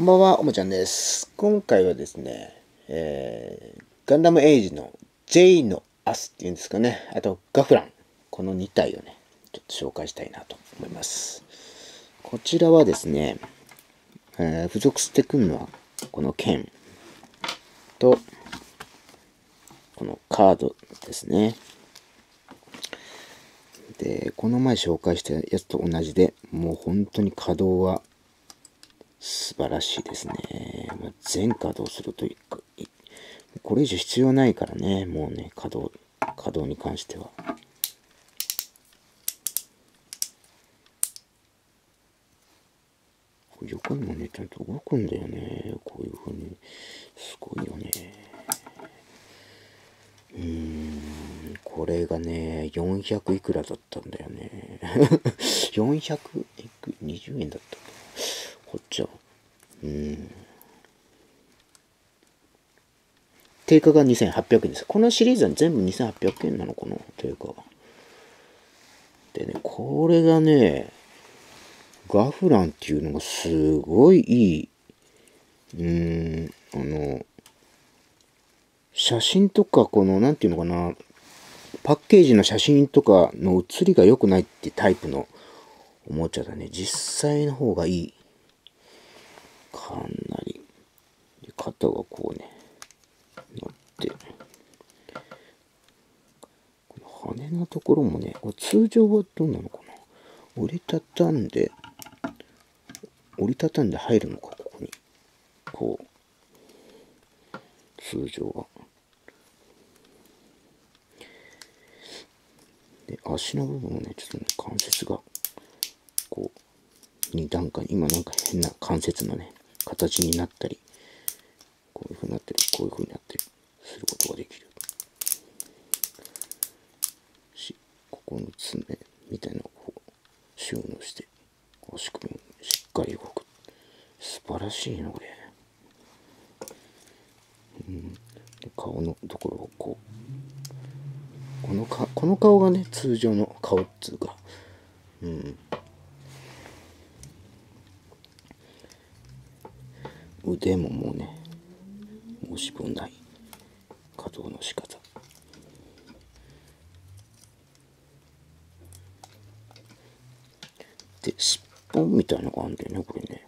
こんばんは、おもちゃんです。今回はですね、えー、ガンダムエイジの J のアスっていうんですかね、あとガフラン、この2体をね、ちょっと紹介したいなと思います。こちらはですね、えー付属してくるのは、この剣と、このカードですね。で、この前紹介したやつと同じで、もう本当に稼働は素晴らしいですね。まあ全稼働するというかこれ以上必要ないからね、もうね、稼働、稼働に関しては。横にもね、ちゃんと動くんだよね。こういう風に。すごいよね。うーん、これがね、400いくらだったんだよね。400いく、20円だった。こっちは。うん。定価が2800円です。このシリーズは全部2800円なのかな？定価は。でね、これがね、ガフランっていうのがすごいいい。うーん、あの、写真とか、この、なんていうのかな、パッケージの写真とかの写りが良くないってタイプのおもちゃだね。実際の方がいい。かなり。肩がこうね、なって。この羽のところもね、これ通常はどうなのかな？折りたたんで、折りたたんで入るのか、ここに。こう。通常は。で、足の部分もね、ちょっとね、関節が、こう、2段階、今なんか変な関節のね、形になったり、こういう風になったり、こういう風になったりすることができる。し、ここの爪みたいなこう収納して、こう仕組みしっかり動く。素晴らしいな、これ。うん。顔のところをこう、このかこの顔がね通常の顔っつうかうん腕ももうね申し分ない稼働の仕方。で尻尾みたいなのがあるんだよねこれね。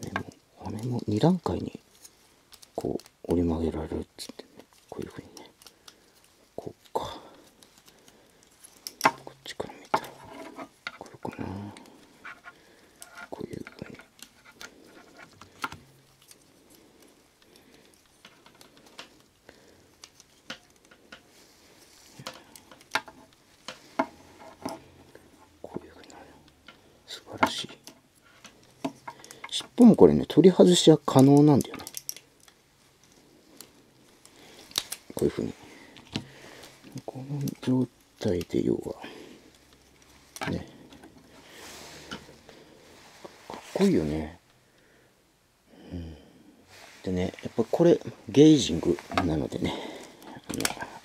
羽も羽も2段階にこう折り曲げられるっつってね。こういうふうにね。こうか。こっちから見たらこれかなこういうふうにこういうふうになる素晴らしい。尻尾もこれね取り外しは可能なんだよね。こういうふうに。この状態で要はね。かっこいいよね、うん、でねやっぱこれゲージングなのでね。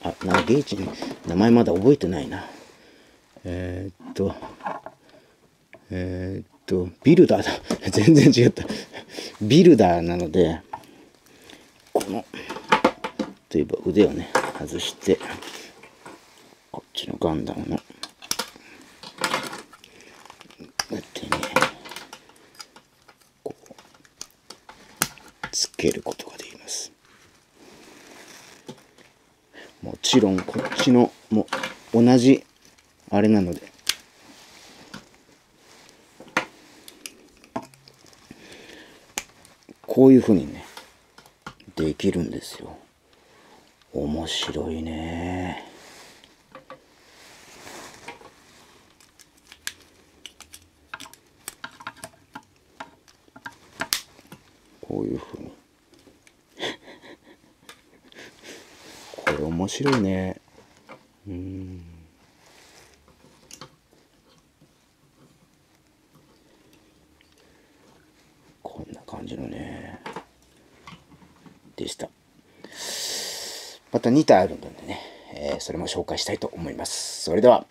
あのあなゲージング名前まだ覚えてないな。えー、っと。えー、っとビルダーだ。全然違った。ビルダーなのでこの例えば腕をね外してこっちのガンダムのこうやってねこうつけることができます。もちろんこっちのも同じあれなのでこういうふうにねできるんですよ。面白いね。こういうふうに。これ面白いね。うん。こんな感じのね。でした。また2体あるのでね、えーそれも紹介したいと思います。それでは。